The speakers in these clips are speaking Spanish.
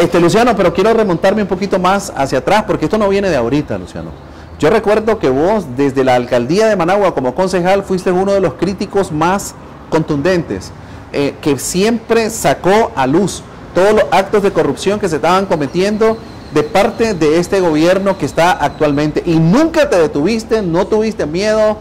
Este, Luciano, pero quiero remontarme un poquito más hacia atrás, porque esto no viene de ahorita, Luciano. Yo recuerdo que vos, desde la alcaldía de Managua como concejal, fuiste uno de los críticos más contundentes, eh, que siempre sacó a luz todos los actos de corrupción que se estaban cometiendo de parte de este gobierno que está actualmente. Y nunca te detuviste, no tuviste miedo,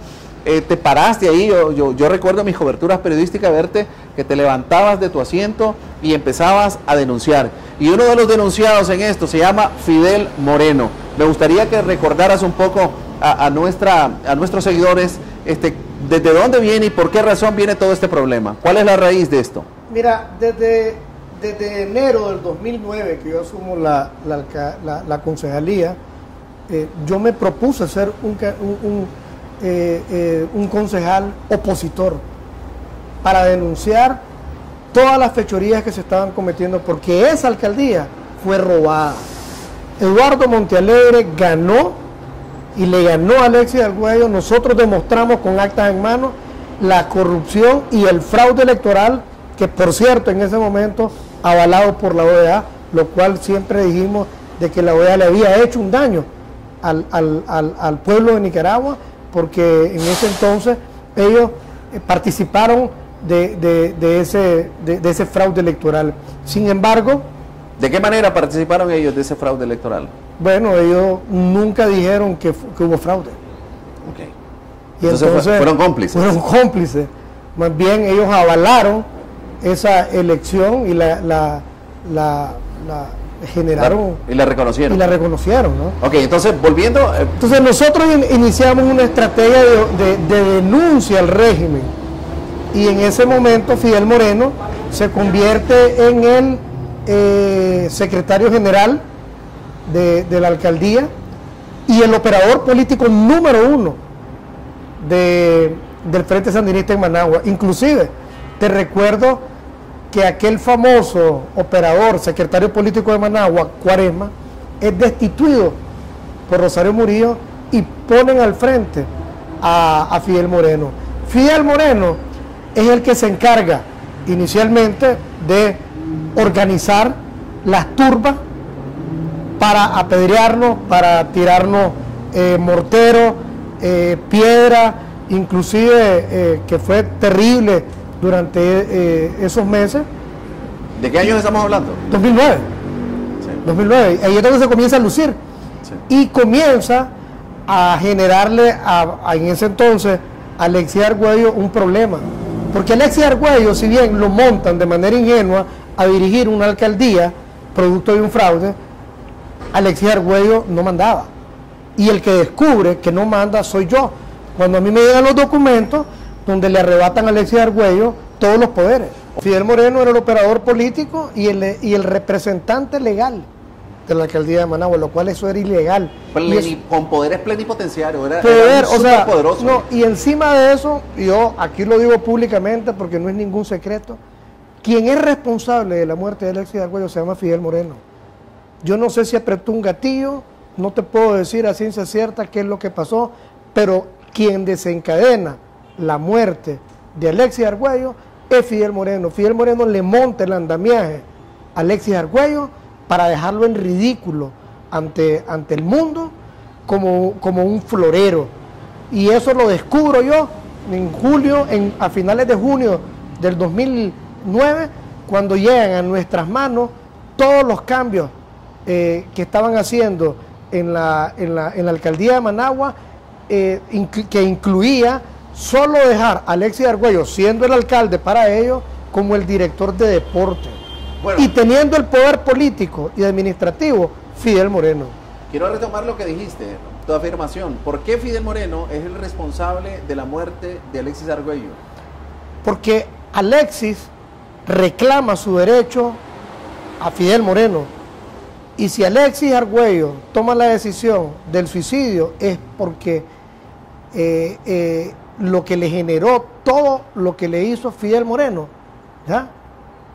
eh, te paraste ahí. Yo, yo, recuerdo mis coberturas periodísticas verte que te levantabas de tu asiento y empezabas a denunciar. Y uno de los denunciados en esto se llama Fidel Moreno. Me gustaría que recordaras un poco a, nuestra, a nuestros seguidores este, desde dónde viene y por qué razón viene todo este problema. ¿Cuál es la raíz de esto? Mira, desde, desde enero del 2009 que yo asumo la, la, concejalía, eh, yo me propuse un, un, eh, eh, un concejal opositor para denunciar todas las fechorías que se estaban cometiendo, porque esa alcaldía fue robada. Eduardo Montealegre ganó y le ganó a Alexis Arguello. Nosotros demostramos con actas en mano la corrupción y el fraude electoral, que por cierto en ese momento avalado por la OEA, lo cual siempre dijimos de que la OEA le había hecho un daño al, al pueblo de Nicaragua, porque en ese entonces ellos eh, participaron de, ese, de, ese fraude electoral. Sin embargo... ¿De qué manera participaron ellos de ese fraude electoral? Bueno, ellos nunca dijeron que, hubo fraude. Y entonces, fueron cómplices. Fueron cómplices. Más bien ellos avalaron esa elección y la, la, la, generaron. y la reconocieron. Y la reconocieron, ¿no? Ok, entonces volviendo. Eh, entonces nosotros iniciamos una estrategia de, de denuncia al régimen y en ese momento Fidel Moreno se convierte en el eh, secretario general de, la alcaldía y el operador político número uno del Frente Sandinista en Managua. Inclusive, te recuerdo que aquel famoso operador, secretario político de Managua, Cuaresma, es destituido por Rosario Murillo y ponen al frente a, Fidel Moreno. Fidel Moreno es el que se encarga inicialmente de organizar las turbas para apedrearnos, para tirarnos eh, mortero, eh, piedra, inclusive eh, que fue terrible durante esos meses. ¿De qué años estamos hablando? 2009. 2009. Ahí es donde se comienza a lucir. Y comienza a generarle a, en ese entonces a Alexia Argüello un problema. Porque Alexis Argüello, si bien lo montan de manera ingenua a dirigir una alcaldía, producto de un fraude, Alexis Argüello no mandaba. Y el que descubre que no manda soy yo. Cuando a mí me llegan los documentos donde le arrebatan a Alexis Argüello todos los poderes. Fidel Moreno era el operador político y el, y el representante legal de la alcaldía de Managua, lo cual eso era ilegal. con poderes plenipotenciarios, era, poder, o sea, poderoso. y encima de eso, yo aquí lo digo públicamente porque no es ningún secreto, quien es responsable de la muerte de Alexis Arguello se llama Fidel Moreno. Yo no sé si apretó un gatillo, no te puedo decir a ciencia cierta qué es lo que pasó, pero quien desencadena la muerte de Alexis Argüello es Fidel Moreno. Fidel Moreno le monta el andamiaje a Alexis Argüello para dejarlo en ridículo ante, ante el mundo como, como un florero. Y eso lo descubro yo en julio, en, a finales de junio del 2009, cuando llegan a nuestras manos todos los cambios eh, que estaban haciendo en la, en la, en la alcaldía de Managua, eh, que incluía solo dejar a Alexis Argüello, siendo el alcalde para ellos, como el director de deporte y teniendo el poder político y administrativo, Fidel Moreno. Quiero retomar lo que dijiste, tu afirmación. ¿Por qué Fidel Moreno es el responsable de la muerte de Alexis Argüello? Porque Alexis reclama su derecho a Fidel Moreno. Y si Alexis Argüello toma la decisión del suicidio es porque eh, eh, lo que le generó todo lo que le hizo Fidel Moreno, ¿ya?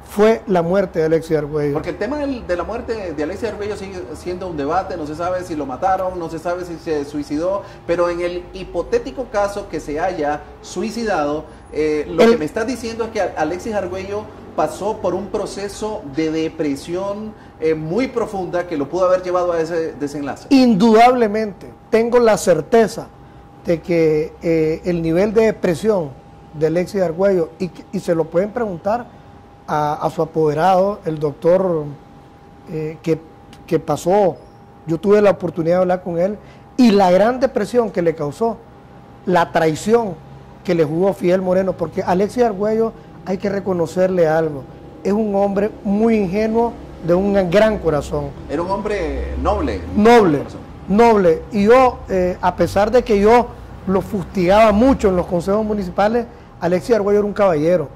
fue la muerte de Alexis Argüello. Porque el tema de la muerte de Alexis Argüello sigue siendo un debate, no se sabe si lo mataron, no se sabe si se suicidó, pero en el hipotético caso que se haya suicidado, eh, lo que me estás diciendo es que Alexis Argüello pasó por un proceso de depresión eh, muy profunda que lo pudo haber llevado a ese desenlace. Indudablemente, tengo la certeza de que eh, el nivel de depresión de Alexis Argüello, y, y se lo pueden preguntar a, su apoderado, el doctor eh, que, que pasó, yo tuve la oportunidad de hablar con él, y la gran depresión que le causó, la traición que le jugó Fidel Moreno, porque Alexis Argüello hay que reconocerle algo, es un hombre muy ingenuo, de un gran corazón. Era un hombre noble. Noble, noble. Y yo, eh, a pesar de que yo lo fustigaba mucho en los consejos municipales, Alexis Argüello era un caballero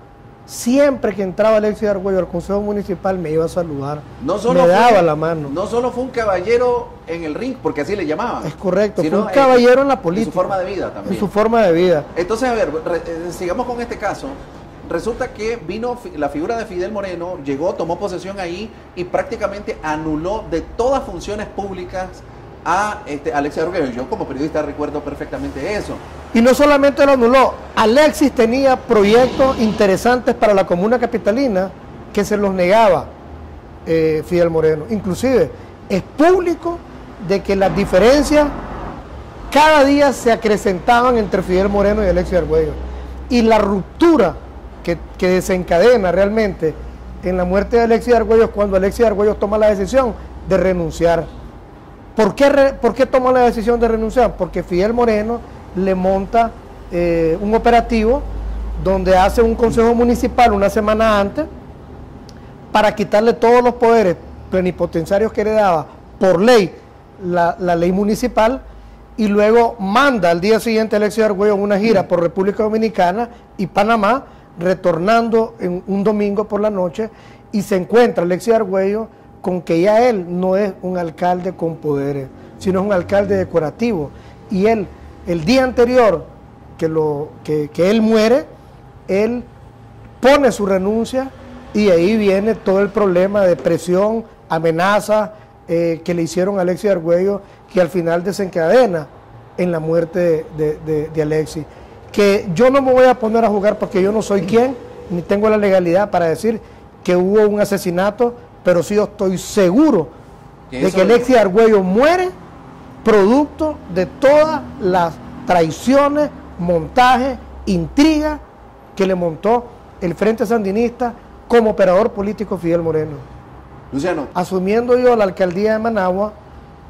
Siempre que entraba Alexis Argüello al Consejo Municipal me iba a saludar. No solo me daba la mano. No solo fue un caballero en el ring, porque así le llamaban. Es correcto, fue un caballero en la política. En su forma de vida también. En su forma de vida. Entonces, a ver, eh, sigamos con este caso. Resulta que vino la figura de Fidel Moreno, llegó, tomó posesión ahí y prácticamente anuló de todas funciones públicas a este, Alexis Argüello. Yo como periodista recuerdo perfectamente eso. Y no solamente lo anuló, Alexis tenía proyectos interesantes para la comuna capitalina que se los negaba eh, Fidel Moreno. Inclusive es público de que las diferencias cada día se acrecentaban entre Fidel Moreno y Alexis Argüello. Y la ruptura que, desencadena realmente en la muerte de Alexis Argüello es cuando Alexis Argüello toma la decisión de renunciar. ¿Por qué, ¿Por qué toma la decisión de renunciar? Porque Fidel Moreno le monta eh, un operativo donde hace un consejo municipal una semana antes para quitarle todos los poderes plenipotenciarios que le daba por ley la, ley municipal y luego manda al día siguiente a Alexis Argüello una gira por República Dominicana y Panamá, retornando en un domingo por la noche y se encuentra Alexis Argüello con que ya él no es un alcalde con poderes, sino es un alcalde decorativo. Y él el día anterior que, lo, que, él muere, él pone su renuncia y ahí viene todo el problema de presión, amenaza eh, que le hicieron a Alexis Argüello, que al final desencadena en la muerte de, de, Alexis. Que yo no me voy a poner a jugar porque yo no soy quien, ni tengo la legalidad para decir que hubo un asesinato, pero sí yo estoy seguro de que Alexis Argüello muere producto de todas las traiciones, montajes, intrigas que le montó el Frente Sandinista como operador político Fidel Moreno. Luciano. Asumiendo yo la alcaldía de Managua,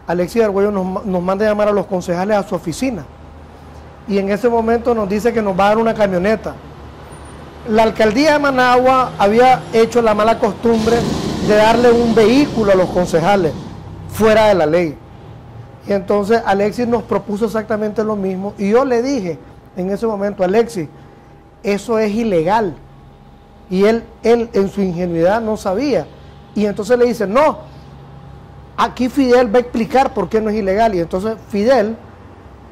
Alexis Argüello nos, nos manda a llamar a los concejales a su oficina. Y en ese momento nos dice que nos va a dar una camioneta. La alcaldía de Managua había hecho la mala costumbre de darle un vehículo a los concejales fuera de la ley. Y entonces Alexis nos propuso exactamente lo mismo. Y yo le dije en ese momento, Alexis, eso es ilegal. Y él, él en su ingenuidad no sabía. Y entonces le dice, no, aquí Fidel va a explicar por qué no es ilegal. Y entonces Fidel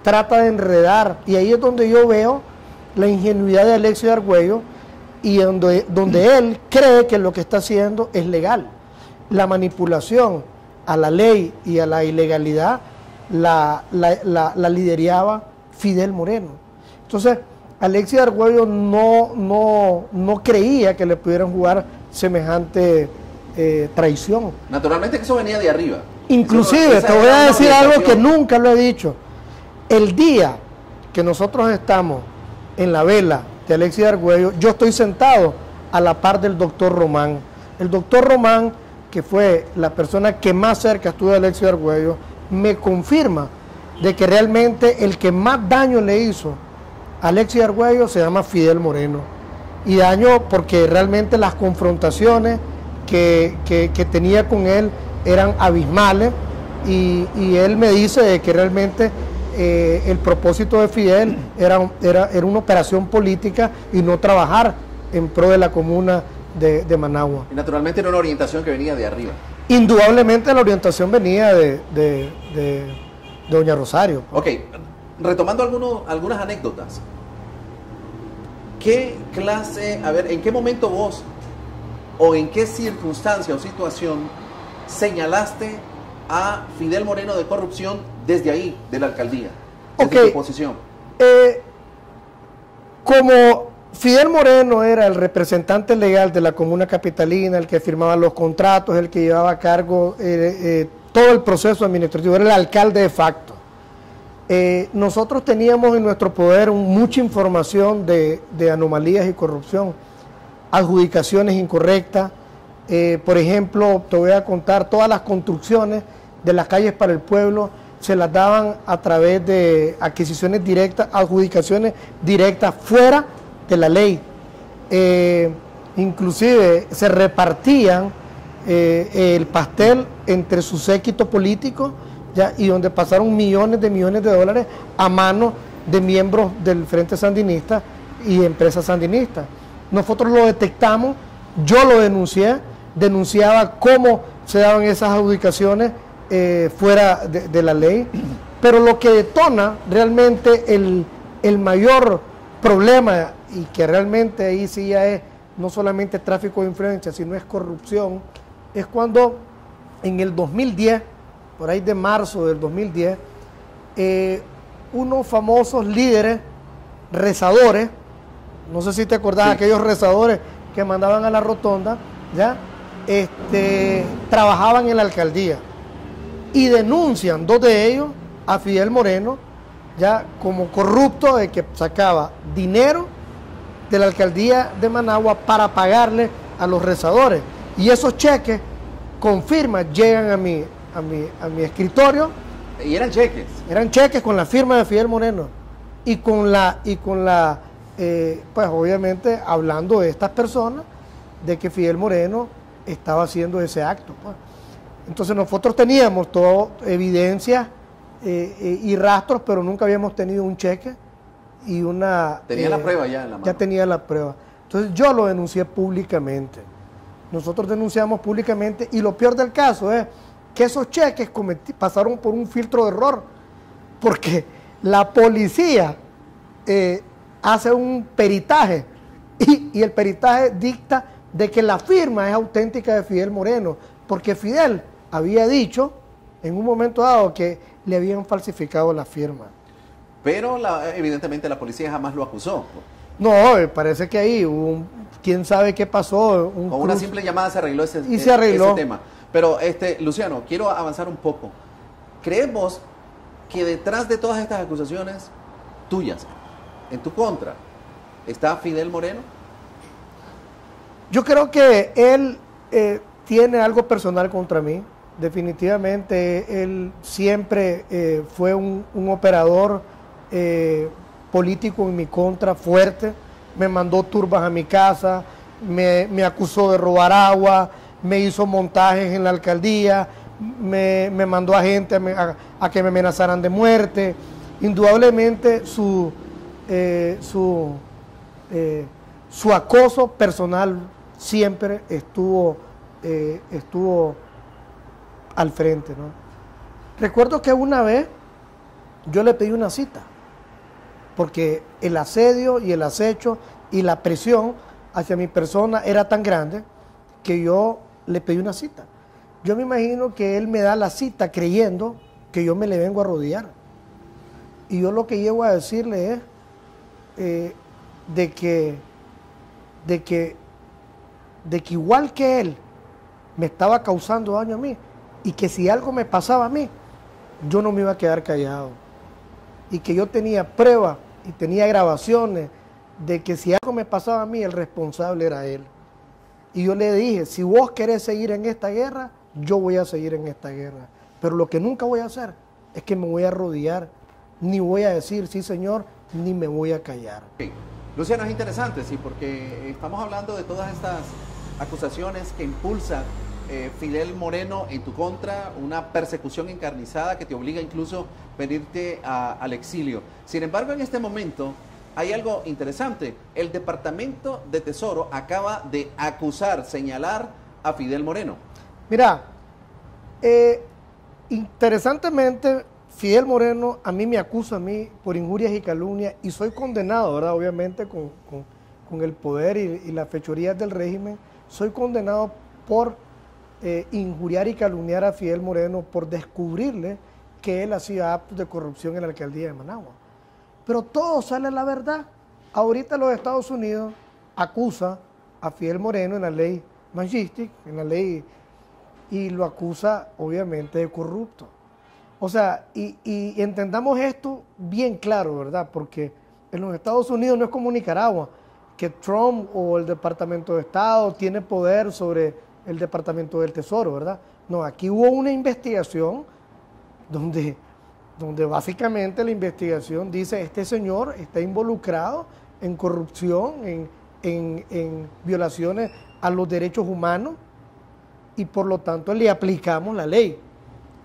trata de enredar. Y ahí es donde yo veo la ingenuidad de Alexis Argüello y donde, donde él cree que lo que está haciendo es legal. La manipulación a la ley y a la ilegalidad la, la, lideraba Fidel Moreno. Entonces, Alexis Argüello no, no, no creía que le pudieran jugar semejante eh, traición. Naturalmente que eso venía de arriba. Inclusive, te voy a decir algo que nunca lo he dicho. El día que nosotros estamos en la vela de Alexis Argüello, yo estoy sentado a la par del doctor Román. El doctor Román, que fue la persona que más cerca estuvo de Alexis Argüello, me confirma de que realmente el que más daño le hizo a Alexis Argüello se llama Fidel Moreno. Y daño porque realmente las confrontaciones que, tenía con él eran abismales y, él me dice de que realmente eh, el propósito de Fidel era, era, era, una operación política y no trabajar en pro de la comuna de, Managua. Y naturalmente era una orientación que venía de arriba. Indudablemente la orientación venía de, Doña Rosario. Ok, retomando algunos, algunas anécdotas. ¿Qué clase, a ver, en qué momento vos o en qué circunstancia o situación señalaste a Fidel Moreno de corrupción desde ahí, de la alcaldía, desde su posición? Eh, como Fidel Moreno era el representante legal de la comuna capitalina, el que firmaba los contratos, el que llevaba a cargo eh, eh, todo el proceso administrativo, era el alcalde de facto. Eh, nosotros teníamos en nuestro poder mucha información de, anomalías y corrupción, adjudicaciones incorrectas. por ejemplo, te voy a contar todas las construcciones de las calles para el pueblo se las daban a través de adquisiciones directas, adjudicaciones directas fuera de la ley. Eh, inclusive se repartían eh, el pastel entre su séquito político y donde pasaron millones de millones de dólares a manos de miembros del Frente Sandinista y empresas sandinistas. Nosotros lo detectamos, yo lo denuncié, denunciaba cómo se daban esas adjudicaciones eh, fuera de, la ley, pero lo que detona realmente el, el mayor problema y que realmente ahí sí ya es no solamente tráfico de influencia, sino es corrupción, es cuando en el 2010, por ahí de marzo del 2010, eh, unos famosos líderes, rezadores, no sé si te acordás, aquellos rezadores que mandaban a la rotonda, ¿ya? Este, trabajaban en la alcaldía y denuncian, dos de ellos, a Fidel Moreno, ya como corrupto de que sacaba dinero de la alcaldía de Managua para pagarle a los rezadores. Y esos cheques, confirma, llegan a mi, a mi, a mi escritorio. ¿Y eran cheques? Eran cheques con la firma de Fidel Moreno. Y con la, y con la eh, pues obviamente hablando de estas personas, de que Fidel Moreno estaba haciendo ese acto. Pues. Entonces nosotros teníamos toda evidencia eh, eh, y rastros, pero nunca habíamos tenido un cheque y una... Tenía la eh, prueba ya en la mano. Ya tenía la prueba. Entonces yo lo denuncié públicamente. Nosotros denunciamos públicamente y lo peor del caso es que esos cheques pasaron por un filtro de error, porque la policía hace un peritaje y, y el peritaje dicta de que la firma es auténtica de Fidel Moreno, porque Fidel había dicho en un momento dado que le habían falsificado la firma. Pero evidentemente la policía jamás lo acusó. No, eh, parece que ahí un, quién sabe qué pasó. Con una simple llamada se arregló ese, y se arregló. tema. Pero este, Luciano, quiero avanzar un poco. ¿Creemos que detrás de todas estas acusaciones tuyas, en tu contra, está Fidel Moreno? Yo creo que él eh, tiene algo personal contra mí. Definitivamente él siempre eh, fue un, operador eh, político en mi contra fuerte, me mandó turbas a mi casa, me, acusó de robar agua, me hizo montajes en la alcaldía, me, mandó a gente a, que me amenazaran de muerte. Indudablemente su, eh, su, su acoso personal siempre estuvo, estuvo al frente. Recuerdo que una vez yo le pedí una cita porque el asedio y el acecho y la presión hacia mi persona era tan grande que yo le pedí una cita. Yo me imagino que él me da la cita creyendo que yo me le vengo a rodear. Y yo lo que llego a decirle es eh, de, que, de, que, de que igual que él me estaba causando daño a mí y que si algo me pasaba a mí, yo no me iba a quedar callado. Y que yo tenía pruebas y tenía grabaciones de que si algo me pasaba a mí, el responsable era él. Y yo le dije, si vos querés seguir en esta guerra, yo voy a seguir en esta guerra. Pero lo que nunca voy a hacer es que me voy a rodear, ni voy a decir sí señor, ni me voy a callar. Luciano, es interesante, sí, porque estamos hablando de todas estas acusaciones que impulsan eh, Fidel Moreno en tu contra, una persecución encarnizada que te obliga incluso a venirte al exilio. Sin embargo, en este momento hay algo interesante. El Departamento de Tesoro acaba de acusar, señalar a Fidel Moreno. Mira, eh, interesantemente, Fidel Moreno a mí me acusa a mí por injurias y calumnias y soy condenado, ¿verdad? Obviamente con, el poder y, y las fechorías del régimen, soy condenado por eh, injuriar y calumniar a Fidel Moreno por descubrirle que él hacía actos de corrupción en la alcaldía de Managua. Pero todo sale a la verdad Ahorita los Estados Unidos acusa a Fidel Moreno en la ley Magistic, en la ley, y lo acusa obviamente de corrupto. O sea, y, y, entendamos esto bien claro, ¿verdad? Porque en los Estados Unidos no es como Nicaragua, que Trump o el Departamento de Estado tiene poder sobre el Departamento del Tesoro, ¿verdad? No, aquí hubo una investigación donde, donde básicamente la investigación dice, este señor está involucrado en corrupción, en, en, violaciones a los derechos humanos y por lo tanto le aplicamos la ley.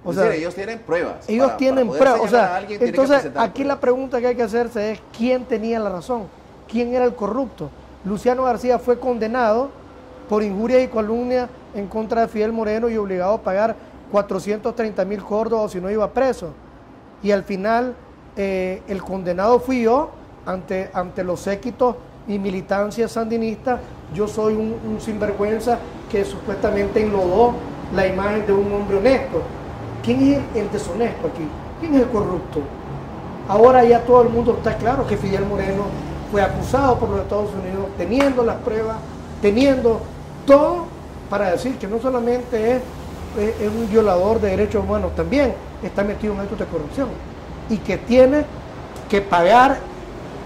O sea, ellos tienen pruebas. Ellos tienen pruebas. O sea, entonces aquí la pregunta que hay que hacerse es quién tenía la razón, quién era el corrupto. Luciano García fue condenado por injuria y calumnia en contra de Fidel Moreno y obligado a pagar 430 mil córdobas si no iba preso. Y al final eh, el condenado fui yo ante, ante los séquitos y militancia sandinista, yo soy un, sinvergüenza que supuestamente enlodó la imagen de un hombre honesto. ¿Quién es el, deshonesto aquí? ¿Quién es el corrupto? Ahora ya todo el mundo está claro que Fidel Moreno fue acusado por los Estados Unidos, teniendo las pruebas, teniendo todo para decir que no solamente es, es, un violador de derechos humanos, también está metido en actos de corrupción y que tiene que pagar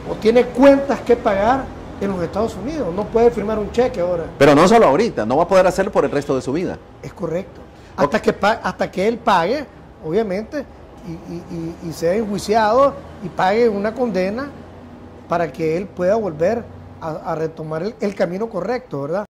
o tiene cuentas que pagar en los Estados Unidos. No puede firmar un cheque ahora. Pero no solo ahorita, no va a poder hacerlo por el resto de su vida. Es correcto. Hasta, que, hasta que él pague, obviamente, y, sea enjuiciado y pague una condena para que él pueda volver a, retomar el camino correcto, ¿verdad?